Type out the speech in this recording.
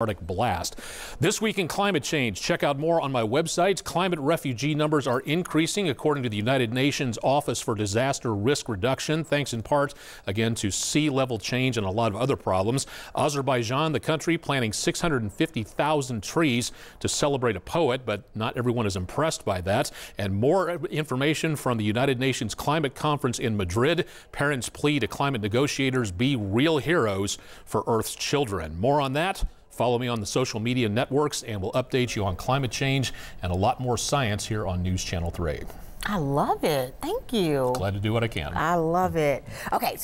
Arctic blast. This week in climate change, check out more on my website. Climate refugee numbers are increasing according to the United Nations Office for Disaster Risk Reduction, thanks in part again to sea level change and a lot of other problems. Azerbaijan, the country, planting 650,000 trees to celebrate a poet, but not everyone is impressed by that. And more information from the United Nations Climate Conference in Madrid. Parents plea to climate negotiators be real heroes for Earth's children. More on that Follow me on the social media networks, and we'll update you on climate change and a lot more science here on News Channel 3. I love it. Thank you. Glad to do what I can. I love it. Okay.